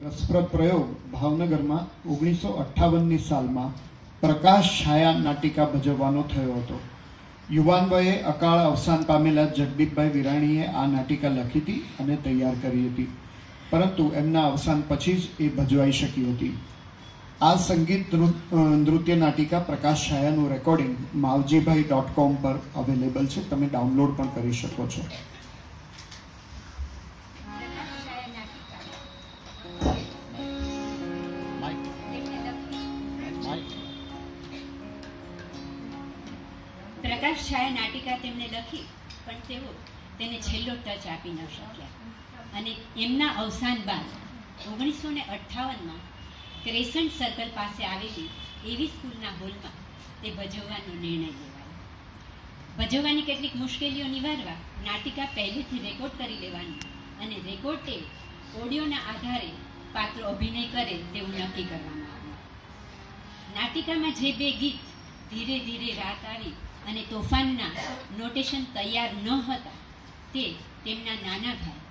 રસપ્રદ પ્રયોગ ભાવનગરમાં ઓગણીસો અઠ્ઠાવનની સાલમાં પ્રકાશ છાયા નાટિકા ભજવવાનો થયો હતો. યુવાન વયે અકાળ અવસાન પામેલા જગદીપભાઈ વિરાણીએ આ નાટિકા લખી હતી અને તૈયાર કરી હતી. પરંતુ એમના અવસાન પછી જ એ ભજવાઈ શકી હતી. આ સંગીત નૃત્ય નાટિકા પ્રકાશ છાયાનું રેકોર્ડિંગ માવજીભાઈ ડોટ કોમ પર અવેલેબલ છે. તમે ડાઉનલોડ પણ કરી શકો છો. પ્રકાશ છાયા નાટિકા તેમણે લખી, પણ તેઓ તેને છેલ્લો ટચ આપી ન શક્યા. અને એમના અવસાન બાદ ઓગણીસો ને અઠ્ઠાવનમાં ક્રેસન્ટ સર્કલ પાસે આવેલી એવી સ્કૂલના હોલમાં તે ભજવવાનો નિર્ણય લેવાયો. ભજવવાની કેટલીક મુશ્કેલીઓ નિવારવા નાટિકા પહેલેથી રેકોર્ડ કરી લેવાની અને રેકોર્ડ ઓડિયોના આધારે પાત્રો અભિનય કરે તેવું નક્કી કરવામાં આવ્યું. નાટિકામાં જે બે ગીત ધીરે ધીરે રાત આવી અને તોફાનના નોટેશન તૈયાર ન હતા તે તેમના નાના ભાઈ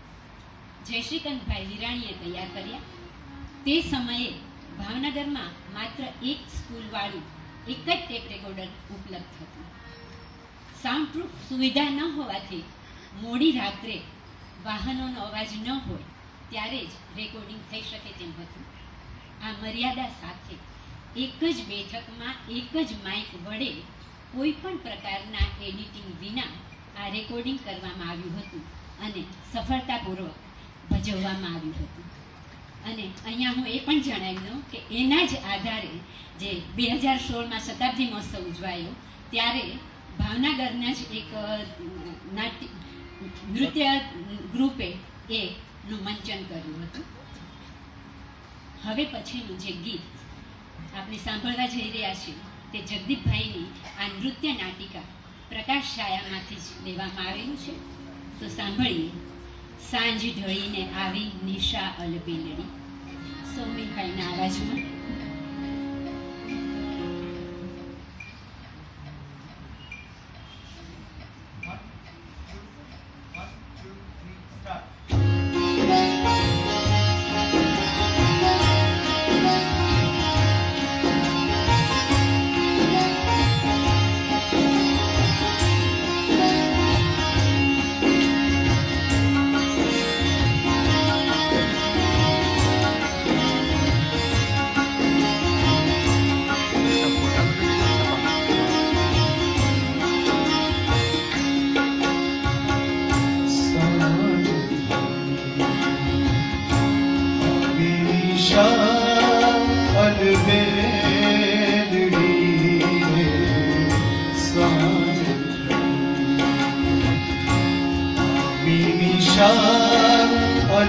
જયશ્રીકાંતભાઈ વિરાણીએ તૈયાર કર્યા. તે સમયે ભાવનગરમાં માત્ર એક સ્કૂલવાળું, એક જ ટેપ રેકોર્ડર ઉપલબ્ધ હતું. સાઉન્ડ પ્રૂફ સુવિધા ન હોવાથી મોડી રાત્રે વાહનોનો અવાજ ન હોય ત્યારે જ રેકોર્ડિંગ થઈ શકે તેમ હતું. આ મર્યાદા સાથે એક જ બેઠકમાં એક જ માઇક વડે કોઈ પણ પ્રકારના એડિટિંગ વિના આ રેકોર્ડિંગ કરવામાં આવ્યું હતું અને સફળતાપૂર્વક ભજવવામાં આવ્યું હતું. અને અહીંયા હું એ પણ જણાવી દઉં કે એના જ આધારે જે બે હજાર સોળમાં શતાબ્દી મહોત્સવ ઉજવાયો, ત્યારે ભાવનગરના જ એક નાટ્ય, નૃત્ય ગ્રુપે એનું મંચન કર્યું હતું. હવે પછીનું જે ગીત આપણે સાંભળવા જઈ રહ્યા છીએ તે જગદીપભાઈની આ નૃત્ય નાટિકા પ્રકાશ છાયામાંથી જ લેવામાં આવેલું છે. તો સાંભળીએ. સાંજ ઢળીને આવી નિશા અલબેલડી. સૌમીભાઈના અવાજમાં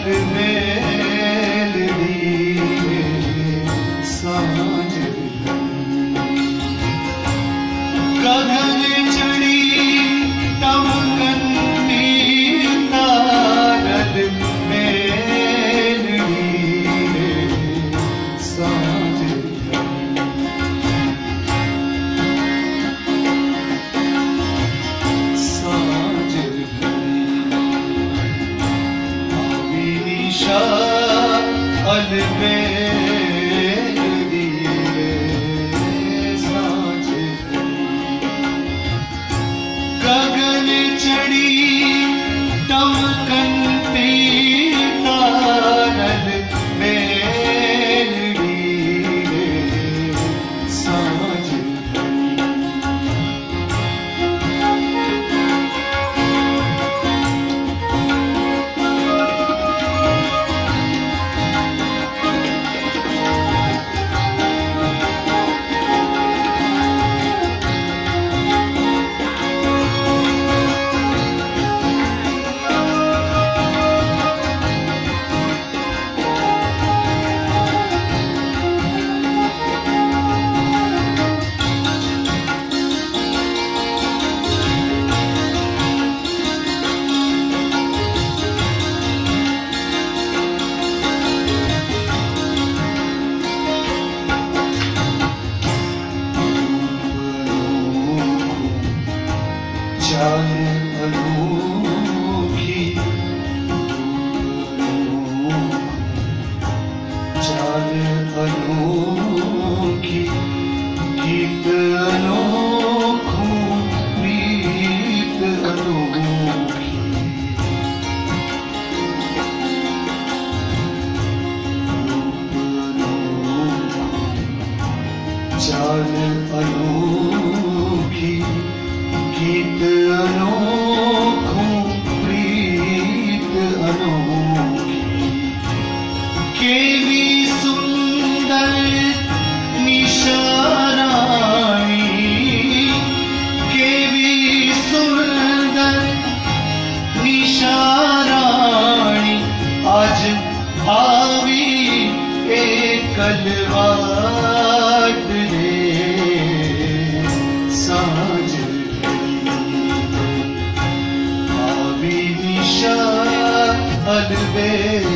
ગગન અલબેલડી अयु નિશા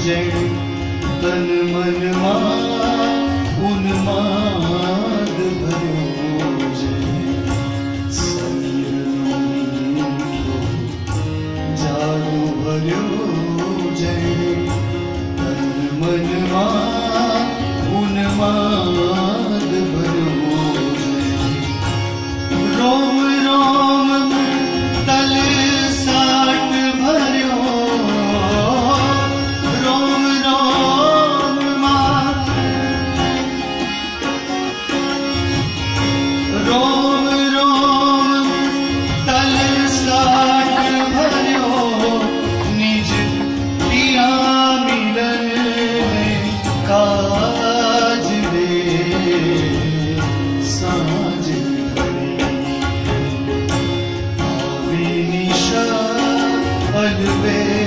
જય તન મનમાં ઉન્માદ ભર્યો જય સમીરનો જાદુ ભર્યો જય તન મનમાં I halve